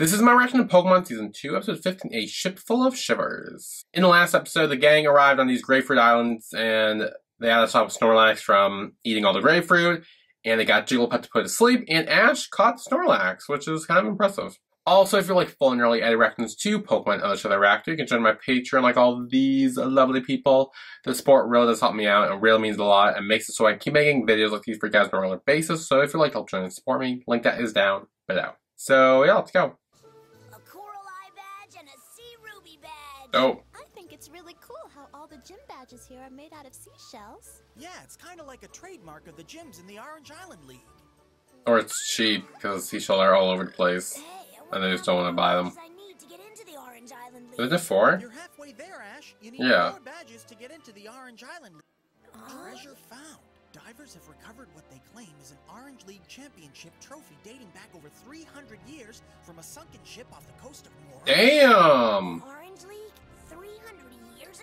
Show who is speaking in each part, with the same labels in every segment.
Speaker 1: This is my reaction to Pokemon Season 2, Episode 15, A Shipful of Shivers. In the last episode, the gang arrived on these grapefruit islands, and they had to stop Snorlax from eating all the grapefruit, and they got Jigglypuff to put to sleep, and Ash caught Snorlax, which is kind of impressive. Also, if you're like full and early edit reactions to Pokemon other shows I react you can join my Patreon like all these lovely people. The support really does help me out and really means a lot and makes it so I keep making videos like these for you guys on a regular basis. So if you'd like to help join and support me, link that is down below. So yeah, let's go.
Speaker 2: Badge.
Speaker 1: Oh,
Speaker 3: I think it's really cool how all the gym badges here are made out of seashells.
Speaker 4: Yeah, it's kind of like a trademark of the gyms in the Orange Island League.
Speaker 1: or it's cheap because seashells are all over the place.
Speaker 2: Hey, I
Speaker 1: And they just don't wanna buy them.
Speaker 2: badges I need to get into the Orange Island
Speaker 1: Is it four?
Speaker 4: You're halfway there, Ash. You need
Speaker 1: Yeah.
Speaker 4: four badges to get into the Orange Island League.
Speaker 2: Huh?
Speaker 4: Treasure found. Divers have recovered what they claim is an Orange League Championship trophy dating back over 300 years from a sunken ship off the coast of Moore.
Speaker 1: Damn!
Speaker 2: Orange League? 300 years?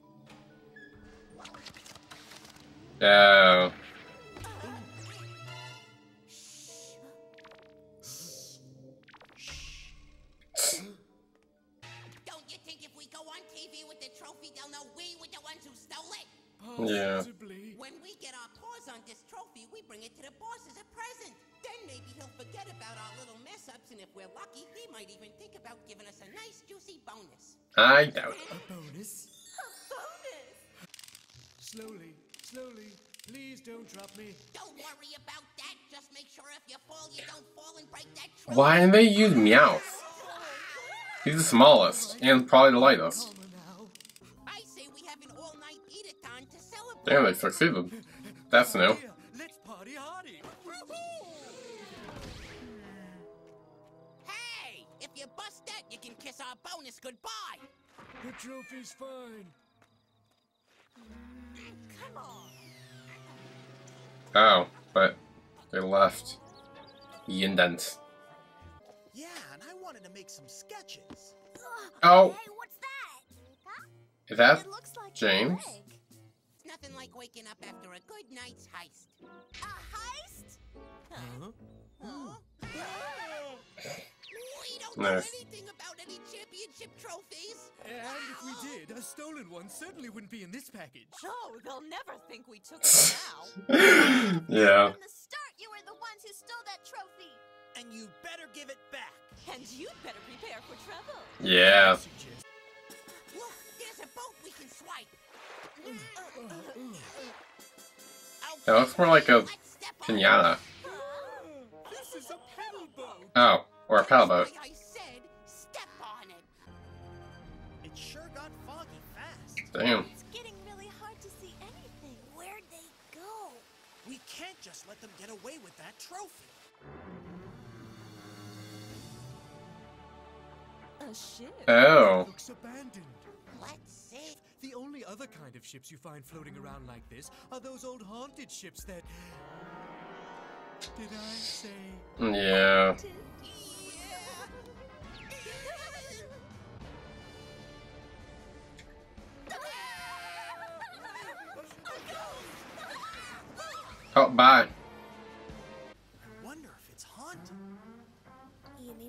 Speaker 1: Yeah. Oh.
Speaker 5: Don't you think if we go on TV with the trophy, they'll know we were the ones who stole it?
Speaker 1: Yeah.
Speaker 5: When we get our paws on this trophy, we bring it to the boss as a present. Then maybe he'll forget about our little mess ups, and if we're lucky, he might even think about giving us a nice, juicy bonus.
Speaker 1: I doubt it.
Speaker 6: A bonus? Slowly, slowly. Please don't drop me.
Speaker 5: Don't worry about that. Just make sure if you fall, you don't fall and break that trophy.
Speaker 1: Why didn't they use Meowth? He's the smallest and probably the lightest.
Speaker 5: I say we have an all-night eat-a-thon to celebrate.
Speaker 1: Damn, they succeeded. That's new.
Speaker 5: You bust that, you can kiss our bonus goodbye.
Speaker 6: The trophy's fine.
Speaker 5: Come on.
Speaker 1: Oh, but they left the indent.
Speaker 4: Yeah, and I wanted to make some sketches.
Speaker 1: Oh,
Speaker 2: Hey, what's that?
Speaker 1: is that
Speaker 3: It looks like
Speaker 1: James?
Speaker 3: a leg.
Speaker 5: It's nothing like waking up after a good night's heist.
Speaker 2: A heist?
Speaker 6: Huh?
Speaker 1: No.
Speaker 5: anything about any championship trophies.
Speaker 6: And if we did, a stolen one certainly wouldn't be in this package.
Speaker 7: Oh, they'll never think we took it now.
Speaker 1: yeah.
Speaker 3: From the start, you were the ones who stole that trophy.
Speaker 4: And you better give it back.
Speaker 7: and you'd better prepare for trouble.
Speaker 1: Yeah.
Speaker 5: Look, there's a boat we can swipe.
Speaker 1: That looks more like a
Speaker 5: Let's step on it.
Speaker 1: pinata.
Speaker 6: This is a pedal boat.
Speaker 1: Oh, or a paddle boat. Damn.
Speaker 3: It's getting really hard to see anything.
Speaker 2: Where'd they go?
Speaker 4: We can't just let them get away with that trophy.
Speaker 7: A ship.
Speaker 1: Oh.
Speaker 6: Looks abandoned.
Speaker 5: Let's see.
Speaker 6: The only other kind of ships you find floating around like this are those old haunted ships that. Did I say?
Speaker 1: Yeah.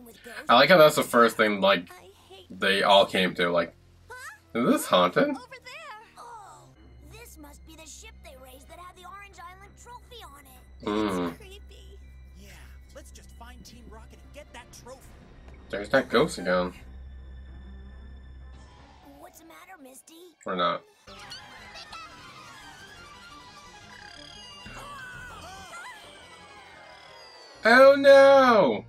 Speaker 2: With ghosts?
Speaker 1: I like how that's the first thing, like, they all came to. Like, is this haunted?
Speaker 3: over there.
Speaker 2: Oh, this must be the ship they raised that had the Orange Island trophy on it.
Speaker 1: Hmm.
Speaker 3: Creepy.
Speaker 4: Yeah, let's just find Team Rocket and get that trophy.
Speaker 1: There's that ghost again.
Speaker 2: What's the matter, Misty?
Speaker 1: Or not. Oh no!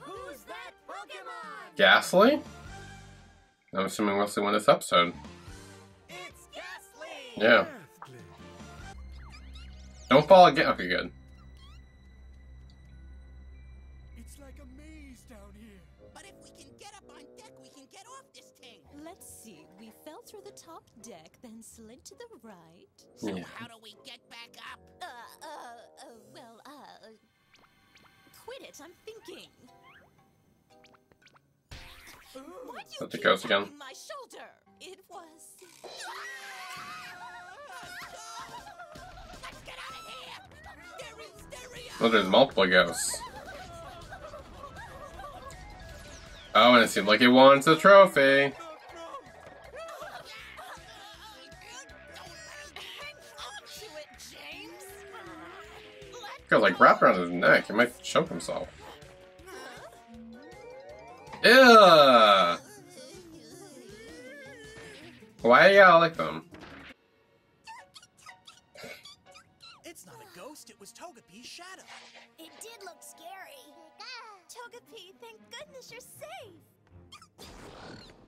Speaker 2: Who's that Pokemon?
Speaker 1: Gastly? I'm assuming we'll see one this episode.
Speaker 4: It's Gastly!
Speaker 1: Yeah. Don't fall again. Okay, good.
Speaker 7: Through the top deck, then slid to the right.
Speaker 5: So
Speaker 1: Yeah.
Speaker 5: how do we get back up?
Speaker 7: Uh, uh, uh, well, uh, quit it. I'm thinking. Why'd you
Speaker 1: Let the ghost again.
Speaker 7: my shoulder? It was.
Speaker 5: Let's get out of here! They're in!
Speaker 1: Oh, there's multiple ghosts. Oh, and it seems like it wants a trophy. Got like wrapped around his neck. He might choke himself. Ew! Why do you gotta like them?
Speaker 4: It's not a ghost, it was Togepi's shadow.
Speaker 2: It did look scary.
Speaker 3: Togepi, thank goodness you're safe.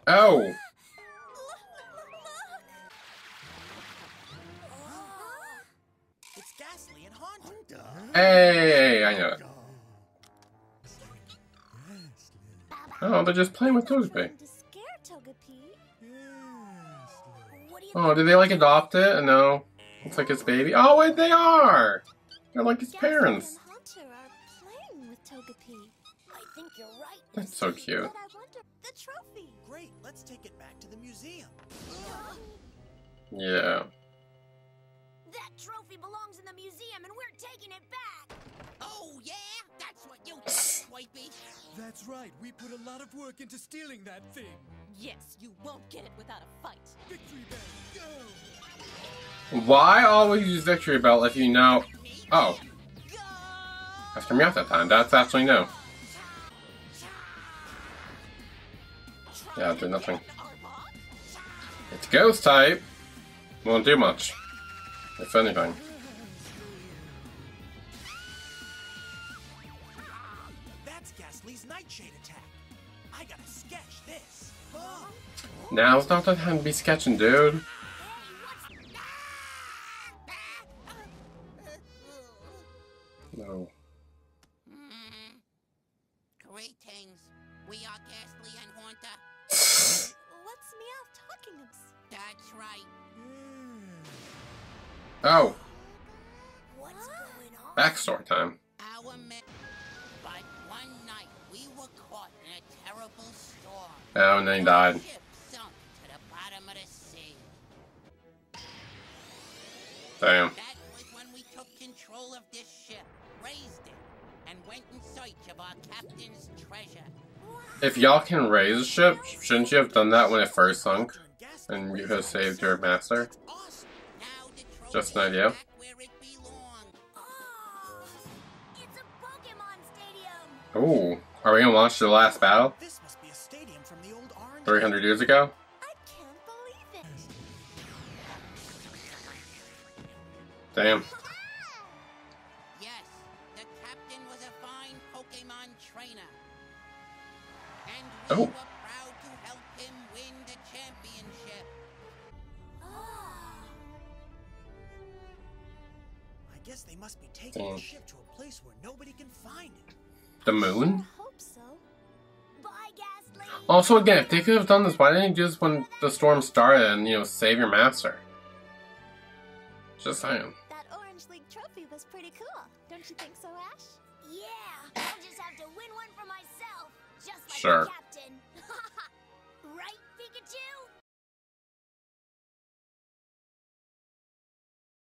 Speaker 1: Oh! Hey, I know it. Oh, they're just playing with Togepi.
Speaker 3: Trying to scare Togepi.
Speaker 2: Oh, what do you
Speaker 1: Oh, did they like adopt it? No. It's like his baby. Oh, wait, they are! They're like his
Speaker 3: Gastly
Speaker 1: parents.
Speaker 3: and Haunter are playing with Togepi.
Speaker 2: I think you're right.
Speaker 1: That's so cute.
Speaker 3: But I wonder the trophy.
Speaker 4: Great, let's take it back to the museum.
Speaker 1: Yeah.
Speaker 2: That trophy belongs in the museum and we're taking it back.
Speaker 5: Oh, yeah? That's what you think, Swipey.
Speaker 6: That's right, we put a lot of work into stealing that thing.
Speaker 7: Yes, you won't get it without a fight.
Speaker 6: Victreebel, go!
Speaker 1: Why always use Victreebel if you know... Oh. That's from me off that time. That's actually no. Yeah, do nothing. It's Ghost type. Won't do much. If anything.
Speaker 4: That's Gastly's Nightshade attack. I gotta sketch this.
Speaker 1: Now's not the time to be sketching, dude. No.
Speaker 5: Greetings. We are Ghastly and Haunter.
Speaker 3: What's Meowth talking about?
Speaker 5: That's right.
Speaker 1: Oh,
Speaker 2: What's going on?
Speaker 1: backstory time.
Speaker 5: Our men. But one night we were caught in a terrible storm.
Speaker 1: Oh, and then he died.
Speaker 5: Ship sunk to the bottom of the sea.
Speaker 1: Damn.
Speaker 5: That was when we took control of this ship, raised it, and went in search of our captain's treasure.
Speaker 1: If y'all can raise a ship, shouldn't you have done that when it first sunk?
Speaker 4: And
Speaker 1: you could have saved your master?
Speaker 5: Awesome.
Speaker 1: Just an idea.
Speaker 2: Oh.
Speaker 1: Are we gonna launch the last battle?
Speaker 4: This must be a stadium from the old Orange.
Speaker 1: 300 years ago? Damn.
Speaker 5: Yes, the captain was a fine Pokemon trainer. And
Speaker 1: Oh.
Speaker 4: guess they must be taking
Speaker 1: Dang.
Speaker 4: the ship to a place where nobody can find it.
Speaker 1: The moon?
Speaker 3: So.
Speaker 2: Bye,
Speaker 1: also, again, if they could have done this, why didn't you do this when the storm started and, you know, save your master? Just saying.
Speaker 3: That Orange League trophy was pretty cool. Don't you think so, Ash?
Speaker 2: Yeah, I'll just have to win one for myself. Just like
Speaker 1: sure.
Speaker 2: captain. right, Pikachu?